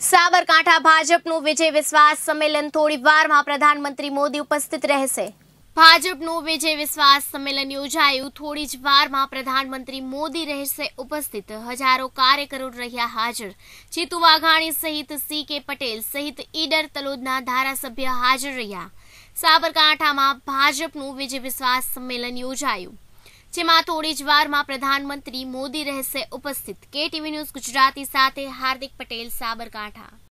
સાબરકાંઠા ભાજપનું વિજય વિશ્વાસ સંમેલન થોડી વારમાં પ્રધાનમંત્રી મોદી ઉપસ્થિત રહેશે. ભાજપનું વિજય વિશ્વાસ સંમેલન યોજાયું. થોડી જ વારમાં પ્રધાનમંત્રી મોદી રહેશે ઉપસ્થિત. હજારો કાર્યકરો રહ્યા હાજર. જીતુ વાઘાણી સહિત સી કે પટેલ સહિત ઈડર તલોદના ધારાસભ્ય હાજર રહ્યા. સાબરકાંઠામાં ભાજપનું વિજય વિશ્વાસ સંમેલન યોજાયું. જેમાં થોડી જ વારમાં પ્રધાનમંત્રી મોદી રહેશે ઉપસ્થિત. કે ટીવી ન્યૂઝ ગુજરાતી સાથે હાર્દિક પટેલ, સાબરકાંઠા.